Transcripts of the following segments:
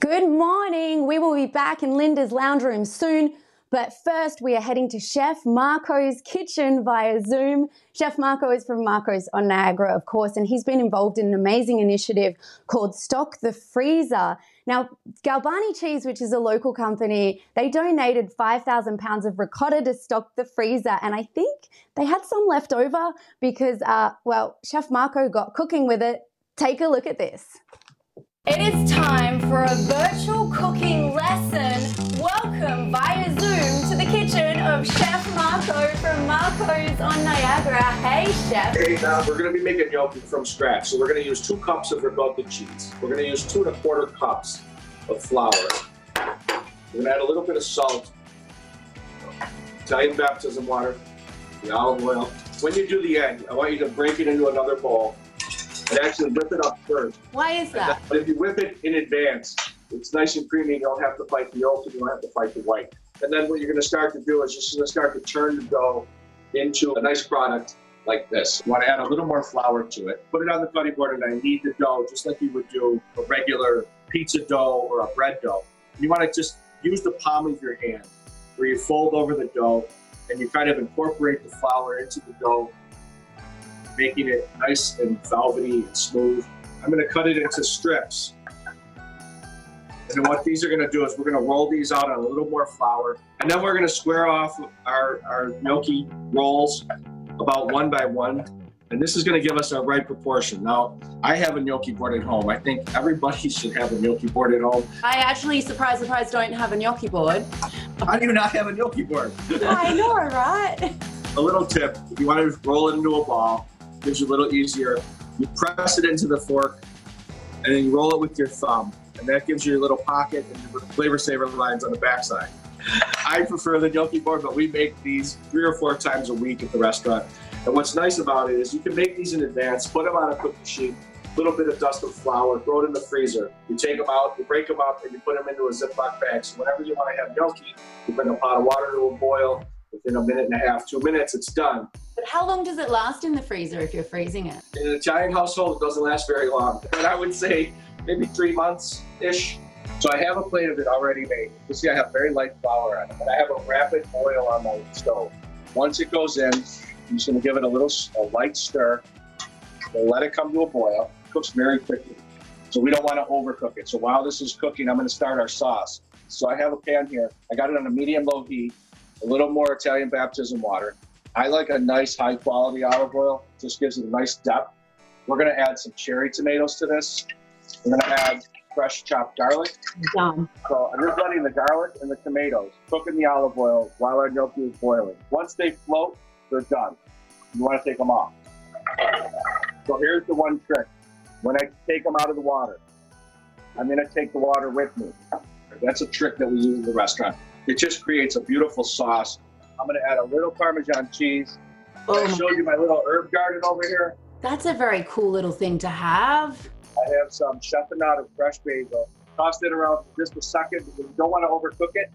Good morning. We will be back in Linda's lounge room soon. But first, we are heading to Chef Marco's kitchen via Zoom. Chef Marco is from Marco's on Niagara, of course, and he's been involved in an amazing initiative called Stock the Freezer. Now, Galbani Cheese, which is a local company, they donated 5,000 pounds of ricotta to stock the freezer, and I think they had some left over because, uh, well, Chef Marco got cooking with it. Take a look at this. It is time for a virtual cooking lesson. Welcome via Zoom to the kitchen of Chef Marco from Marco's on Niagara. Hey, Chef. Hey, now we're going to be making gnocchi from scratch. So we're going to use two cups of ricotta cheese. We're going to use two and a quarter cups of flour. We're going to add a little bit of salt, Italian baptism water, the olive oil. When you do the egg, I want you to break it into another bowl and actually whip it up first. Why is that? But if you whip it in advance, it's nice and creamy. You don't have to fight the yolk and you don't have to fight the white. And then what you're going to start to do is just going to start to turn the dough into a nice product like this. You want to add a little more flour to it. Put it on the cutting board and I knead the dough just like you would do a regular pizza dough or a bread dough. You want to just use the palm of your hand where you fold over the dough and you kind of incorporate the flour into the dough making it nice and velvety and smooth. I'm going to cut it into strips. And then what these are going to do is we're going to roll these out on a little more flour. And then we're going to square off our, our gnocchi rolls about one by one. And this is going to give us a right proportion. Now, I have a gnocchi board at home. I think everybody should have a gnocchi board at home. I actually, surprise, surprise, don't have a gnocchi board. I do not have a gnocchi board? I know, right? a little tip, if you want to roll it into a ball, you a little easier. You press it into the fork, and then you roll it with your thumb, and that gives you your little pocket and your flavor saver lines on the backside. I prefer the gnocchi board, but we make these three or four times a week at the restaurant. And what's nice about it is you can make these in advance, put them on a cookie sheet, a little bit of dust of flour, throw it in the freezer. You take them out, you break them up, and you put them into a Ziploc bag. So whenever you want to have gnocchi, you bring a pot of water to a boil. Within a minute and a half, two minutes, it's done. But how long does it last in the freezer if you're freezing it? In an Italian household, it doesn't last very long. But I would say maybe three months ish. So I have a plate of it already made. You see, I have very light flour on it, and I have a rapid boil on my stove. Once it goes in, I'm just to give it a little a light stir. We'll let it come to a boil. It cooks very quickly, so we don't want to overcook it. So while this is cooking, I'm going to start our sauce. So I have a pan here. I got it on a medium-low heat. A little more Italian baptism water. I like a nice high quality olive oil. Just gives it a nice depth. We're gonna add some cherry tomatoes to this. We're gonna add fresh chopped garlic. Yum. So I'm just letting the garlic and the tomatoes cook in the olive oil while our gnocchi is boiling. Once they float, they're done. You wanna take them off. So here's the one trick. When I take them out of the water, I'm gonna take the water with me. That's a trick that we use in the restaurant. It just creates a beautiful sauce. I'm gonna add a little Parmesan cheese. Oh I showed you my little herb garden over here. That's a very cool little thing to have. I have some chiffonade of fresh basil. Toss it around for just a second because you don't want to overcook it.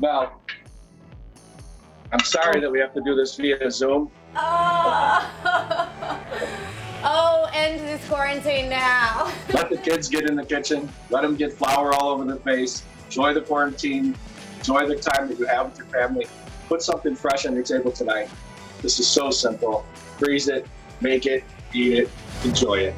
Now, I'm sorry that we have to do this via Zoom. Oh, oh end this quarantine now. Let the kids get in the kitchen. Let them get flour all over their face. Enjoy the quarantine. Enjoy the time that you have with your family. Put something fresh on your table tonight. This is so simple. Freeze it, make it, eat it, enjoy it.